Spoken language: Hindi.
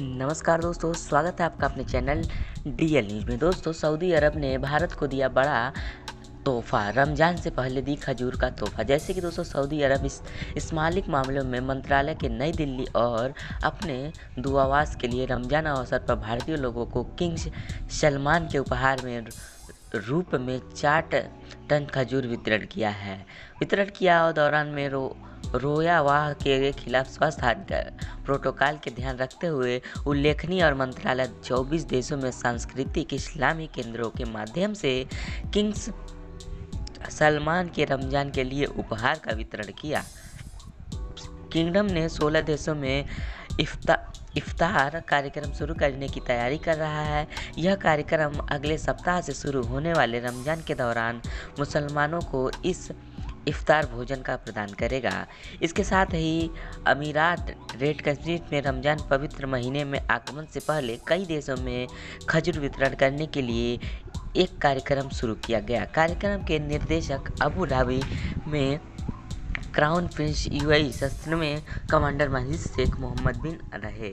नमस्कार दोस्तों, स्वागत है आपका अपने चैनल डी एल न्यूज़ में। दोस्तों, सऊदी अरब ने भारत को दिया बड़ा तोहफा, रमज़ान से पहले दी खजूर का तोहफा। जैसे कि दोस्तों, सऊदी अरब इस इस्मालिक मामलों में मंत्रालय के नई दिल्ली और अपने दूतावास के लिए रमज़ान अवसर पर भारतीय लोगों को किंग्स सलमान के उपहार में रूप में चार टन खजूर वितरण किया है। वितरण किया और दौरान में रो रोयावाह के खिलाफ स्वास्थ्य प्रोटोकॉल के ध्यान रखते हुए उल्लेखनीय और मंत्रालय 24 देशों में सांस्कृतिक इस्लामी केंद्रों के माध्यम से किंग्स सलमान के रमज़ान के लिए उपहार का वितरण किया। किंगडम ने 16 देशों में इफ्ता, इफ्तार कार्यक्रम शुरू करने की तैयारी कर रहा है। यह कार्यक्रम अगले सप्ताह से शुरू होने वाले रमज़ान के दौरान मुसलमानों को इस इफ्तार भोजन का प्रदान करेगा। इसके साथ ही अमीरात रेड कंट्रीज़ में रमज़ान पवित्र महीने में आगमन से पहले कई देशों में खजूर वितरण करने के लिए एक कार्यक्रम शुरू किया गया। कार्यक्रम के निर्देशक अबू धाबी में क्राउन प्रिंस यूएई सत्र में commander Majid Sheikh Mohammad bin रहे